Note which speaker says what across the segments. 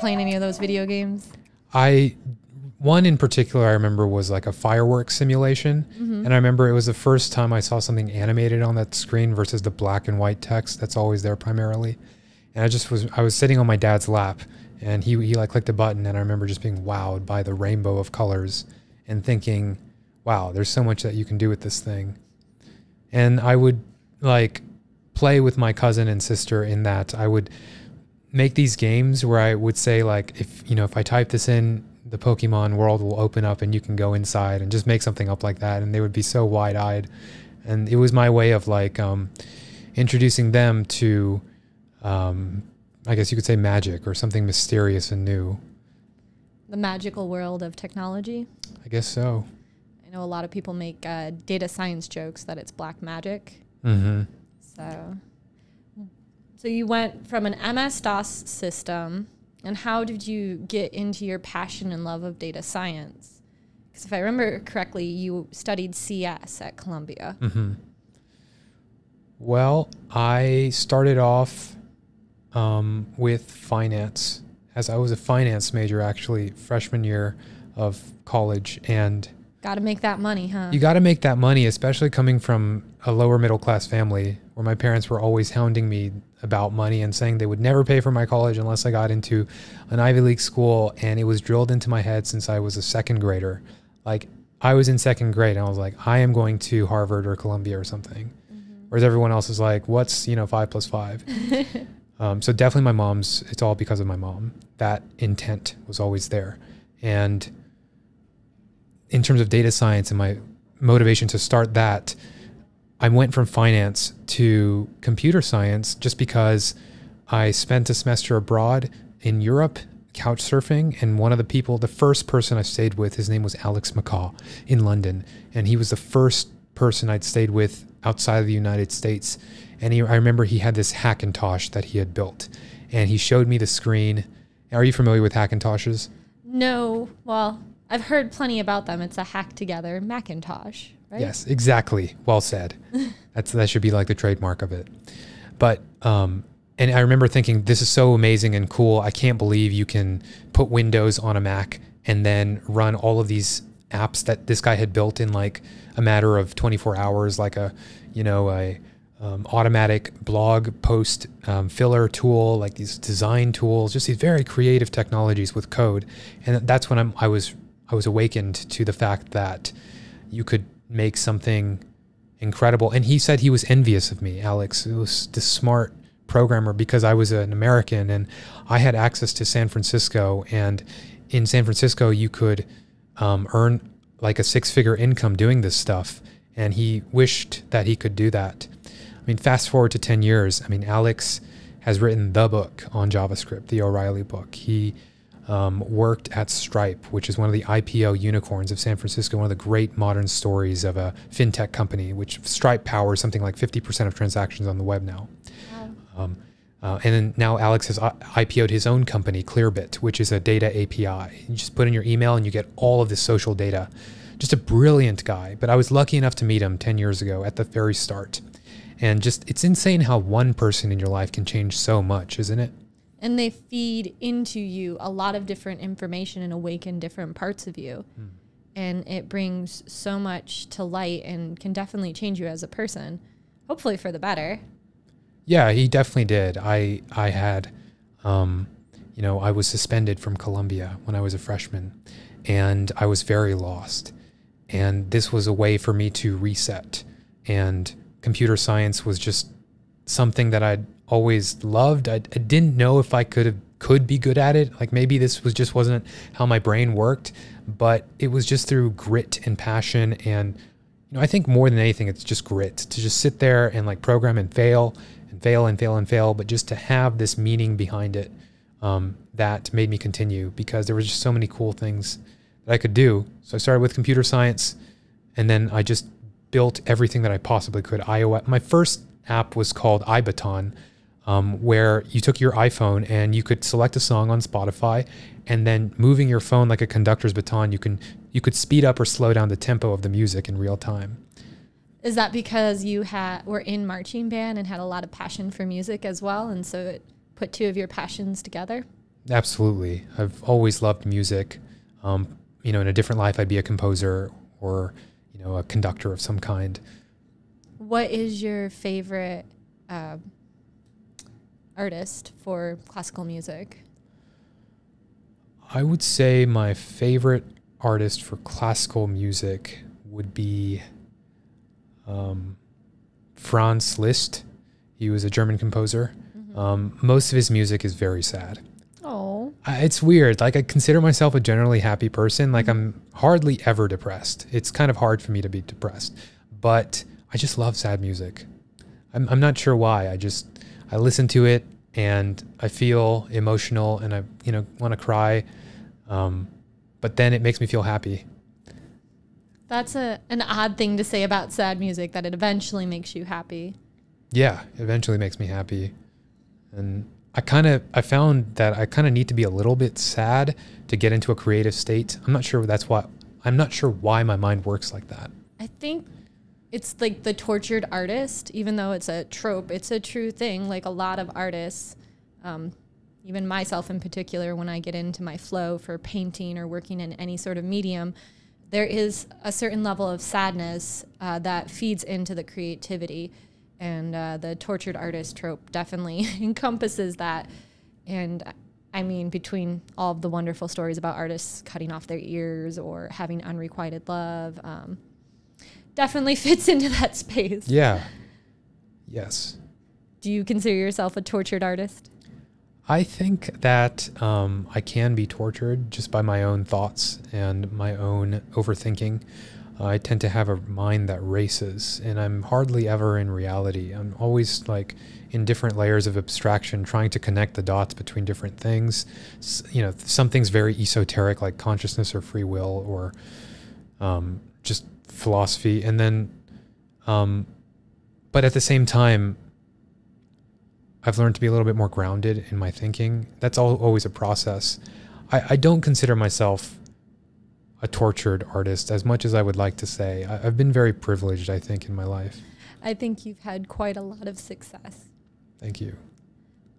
Speaker 1: playing any of those video games?
Speaker 2: I one in particular I remember was like a fireworks simulation,
Speaker 1: Mm-hmm.
Speaker 2: and I remember it was the first time I saw something animated on that screen versus the black and white text that's always there primarily. And I just was I was sitting on my dad's lap, and he he like clicked a button, and I remember just being wowed by the rainbow of colors, and thinking, wow, there's so much that you can do with this thing. And I would like play with my cousin and sister in that I would make these games where I would say like if you know if I type this in the Pokemon world will open up and you can go inside and just make something up like that and they would be so wide-eyed and it was my way of like um, introducing them to um, I guess you could say magic or something mysterious and new
Speaker 1: The magical world of technology.
Speaker 2: I guess so
Speaker 1: I know a lot of people make uh, data science jokes that it's black magic.
Speaker 2: mm-hmm.
Speaker 1: So, so you went from an MS DOS system, and how did you get into your passion and love of data science? Because if I remember correctly, you studied CS at Columbia.
Speaker 2: Mm-hmm. Well, I started off um, with finance, as I was a finance major actually freshman year of college, and
Speaker 1: Got to make that money, huh?
Speaker 2: you got to make that money, especially coming from a lower middle class family where my parents were always hounding me about money and saying they would never pay for my college unless I got into an Ivy League school. And it was drilled into my head since I was a second grader. Like I was in second grade and I was like, I am going to Harvard or Columbia or something. Whereas everyone else is like, what's, you know, five plus five? um, so definitely my mom's, it's all because of my mom. That intent was always there. And in terms of data science and my motivation to start that, I went from finance to computer science just because I spent a semester abroad in Europe couch surfing and one of the people the first person I stayed with his name was Alex MacCaw in London. And he was the first person I'd stayed with outside of the United States. And he, I remember he had this Hackintosh that he had built. And he showed me the screen. Are you familiar with Hackintoshes?
Speaker 1: No, well, I've heard plenty about them. It's a hack together Macintosh, right?
Speaker 2: Yes, exactly. Well said. That's that should be like the trademark of it. But um and I remember thinking this is so amazing and cool. I can't believe you can put Windows on a Mac and then run all of these apps that this guy had built in like a matter of 24 hours like a you know a um, automatic blog post um, filler tool, like these design tools, just these very creative technologies with code. And that's when I'm, I was I was awakened to the fact that you could make something incredible. And he said he was envious of me, Alex. It was the smart programmer because I was an American and I had access to San Francisco. And in San Francisco, you could um, earn like a six figure income doing this stuff. And he wished that he could do that. I mean, fast forward to 10 years. I mean, Alex has written the book on JavaScript, the O'Reilly book. He um, worked at Stripe, which is one of the IPO unicorns of San Francisco, one of the great modern stories of a fintech company, which Stripe powers something like 50% of transactions on the web now.
Speaker 1: Wow.
Speaker 2: Um, uh, and then now Alex has I- IPO'd his own company, Clearbit, which is a data API. You just put in your email and you get all of this social data. Just a brilliant guy. But I was lucky enough to meet him 10 years ago at the very start. And just, it's insane how one person in your life can change so much, isn't it?
Speaker 1: And they feed into you a lot of different information and awaken different parts of you. And it brings so much to light and can definitely change you as a person, hopefully for the better.
Speaker 2: Yeah, he definitely did. I I had, um, you know, I was suspended from Columbia when I was a freshman, and I was very lost. And this was a way for me to reset. And computer science was just something that I'd always loved. I, I didn't know if I could have could be good at it. Like maybe this was just wasn't how my brain worked, but it was just through grit and passion and you know, I think more than anything, it's just grit to just sit there and like program and fail and fail and fail and fail, but just to have this meaning behind it um, that made me continue because there was just so many cool things that I could do. So I started with computer science, and then I just built everything that I possibly could. iOS. My first app was called iBaton, um, where you took your iPhone and you could select a song on Spotify, and then moving your phone like a conductor's baton, you can you could speed up or slow down the tempo of the music in real time.
Speaker 1: Is that because you had were in marching band and had a lot of passion for music as well, and so it put two of your passions together?
Speaker 2: absolutely. I've always loved music. Um, you know, in a different life, I'd be a composer or you know a conductor of some kind.
Speaker 1: What is your favorite uh, artist for classical music?
Speaker 2: I would say my favorite artist for classical music would be um, Franz Liszt. He was a German composer. Um, most of his music is very sad.
Speaker 1: Oh,
Speaker 2: I, it's weird. Like I consider myself a generally happy person. Like I'm hardly ever depressed. It's kind of hard for me to be depressed, but I just love sad music. I'm, I'm not sure why. I just I listen to it and I feel emotional and I you know want to cry, um, but then it makes me feel happy.
Speaker 1: that's a an odd thing to say about sad music that it eventually makes you happy.
Speaker 2: Yeah, it eventually makes me happy, and I kind of I found that I kind of need to be a little bit sad to get into a creative state. I'm not sure that's why. I'm not sure why my mind works like that.
Speaker 1: I think it's like the tortured artist, even though it's a trope, it's a true thing. Like a lot of artists, um, even myself in particular, when I get into my flow for painting or working in any sort of medium, there is a certain level of sadness uh, that feeds into the creativity. And uh, the tortured artist trope definitely encompasses that. And I mean, between all of the wonderful stories about artists cutting off their ears or having unrequited love, um, definitely fits into that space.
Speaker 2: Yeah. Yes.
Speaker 1: Do you consider yourself a tortured artist?
Speaker 2: I think that um, I can be tortured just by my own thoughts and my own overthinking. I tend to have a mind that races, and I'm hardly ever in reality. I'm always like in different layers of abstraction, trying to connect the dots between different things. S- you know, some things very esoteric, like consciousness or free will, or um, just philosophy, and then, um, but at the same time, I've learned to be a little bit more grounded in my thinking. That's all, always a process. I, I don't consider myself a tortured artist as much as I would like to say. I, I've been very privileged, I think, in my life.
Speaker 1: I think you've had quite a lot of success.
Speaker 2: Thank you.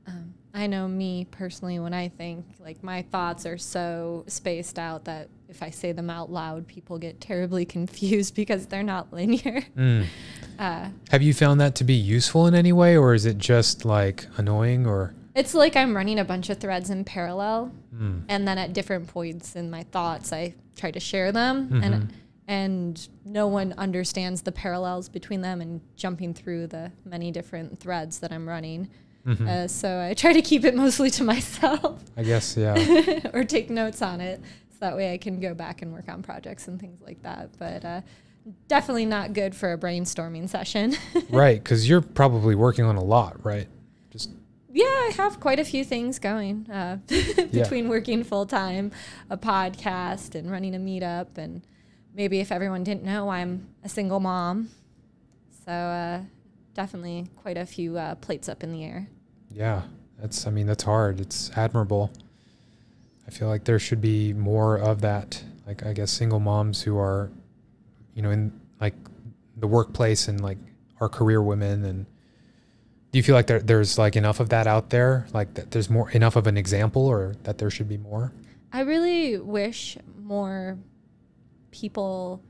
Speaker 1: Um, I know me personally, when I think, like, my thoughts are so spaced out that if I say them out loud, people get terribly confused because they're not linear.
Speaker 2: Mm.
Speaker 1: Uh,
Speaker 2: Have you found that to be useful in any way, or is it just like annoying? Or
Speaker 1: it's like I'm running a bunch of threads in parallel,
Speaker 2: mm.
Speaker 1: and then at different points in my thoughts, I try to share them,
Speaker 2: Mhm.
Speaker 1: and and no one understands the parallels between them, and jumping through the many different threads that I'm running.
Speaker 2: Mhm.
Speaker 1: Uh, so I try to keep it mostly to myself,
Speaker 2: I guess yeah.
Speaker 1: or take notes on it, that way I can go back and work on projects and things like that. But uh, definitely not good for a brainstorming session.
Speaker 2: right, because you're probably working on a lot, right? Just
Speaker 1: Yeah, I have quite a few things going uh, between working full time, a podcast, and running a meetup. And maybe if everyone didn't know, I'm a single mom. So uh, definitely quite a few uh, plates up in the air.
Speaker 2: yeah. That's I mean that's hard. It's admirable. I feel like there should be more of that. Like I guess single moms who are, you know, in like the workplace and like are career women and do you feel like there, there's like enough of that out there like that there's more enough of an example or that there should be more
Speaker 1: I really wish more people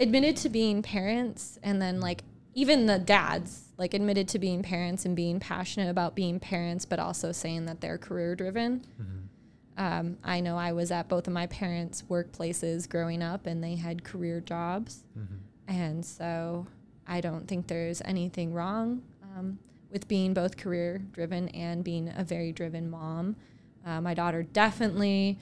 Speaker 1: admitted to being parents and then like even the dads like admitted to being parents and being passionate about being parents but also saying that they're career driven um, i know i was at both of my parents workplaces growing up and they had career jobs. And so i don't think there's anything wrong um, with being both career driven and being a very driven mom. Uh, my daughter definitely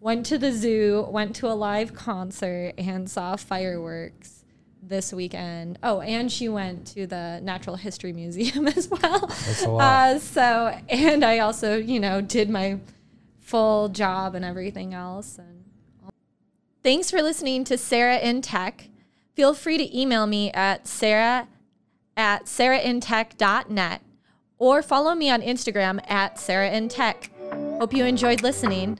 Speaker 1: went to the zoo, went to a live concert, and saw fireworks this weekend. Oh, and she went to the Natural History Museum as well.
Speaker 2: That's a lot.
Speaker 1: Uh, so, and I also, you know, did my full job and everything else. And thanks for listening to Sarah in Tech. Feel free to email me at sarah at sarahintech.net or follow me on Instagram at sarahintech. Hope you enjoyed listening.